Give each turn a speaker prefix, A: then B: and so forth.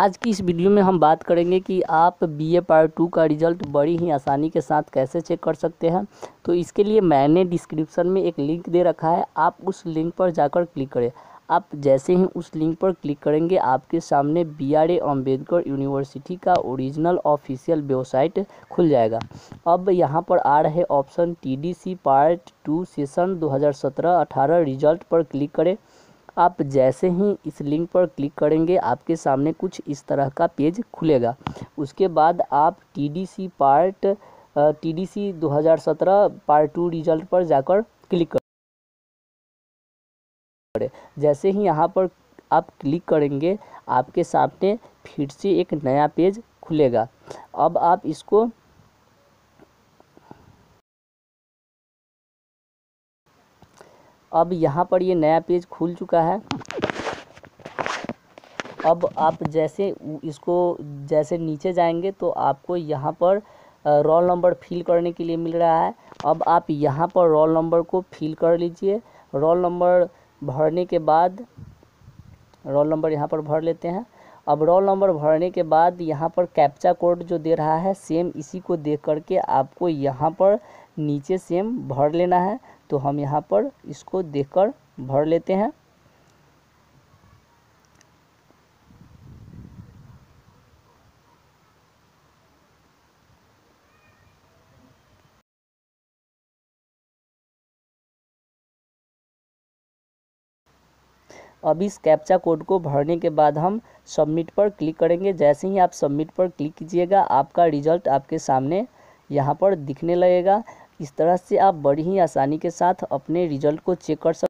A: आज की इस वीडियो में हम बात करेंगे कि आप बी ए पार्ट टू का रिज़ल्ट बड़ी ही आसानी के साथ कैसे चेक कर सकते हैं। तो इसके लिए मैंने डिस्क्रिप्शन में एक लिंक दे रखा है, आप उस लिंक पर जाकर क्लिक करें। आप जैसे ही उस लिंक पर क्लिक करेंगे, आपके सामने B R A Ambedkar university का ओरिजिनल ऑफिशियल वेबसाइट खुल जाएगा। अब यहाँ पर आ रहे option T D C part two session 2017-18 result पर क्लिक करें। आप जैसे ही इस लिंक पर क्लिक करेंगे, आपके सामने कुछ इस तरह का पेज खुलेगा। उसके बाद आप T D C part T D C दो हज़ार सत्रह पार्ट टू रिज़ल्ट पर जाकर क्लिक करें। जैसे ही यहाँ पर आप क्लिक करेंगे, आपके सामने फिर से एक नया पेज खुलेगा। अब आप इसको अब यहाँ पर ये नया पेज खुल चुका है। अब आप जैसे इसको जैसे नीचे जाएँगे तो आपको यहाँ पर रोल नंबर फिल करने के लिए मिल रहा है। अब आप यहाँ पर रोल नंबर को फिल कर लीजिए। रोल नंबर भरने के बाद रोल नंबर यहाँ पर भर लेते हैं। अब रोल नंबर भरने के बाद यहाँ पर कैप्चा कोड जो दे रहा है सेम इसी को देख करके आपको यहाँ पर नीचे सेम भर लेना है। तो हम यहाँ पर इसको देखकर भर लेते हैं। अब इस कैप्चा कोड को भरने के बाद हम सबमिट पर क्लिक करेंगे। जैसे ही आप सबमिट पर क्लिक कीजिएगा, आपका रिज़ल्ट आपके सामने यहाँ पर दिखने लगेगा। इस तरह से आप बड़ी ही आसानी के साथ अपने रिज़ल्ट को चेक कर सकते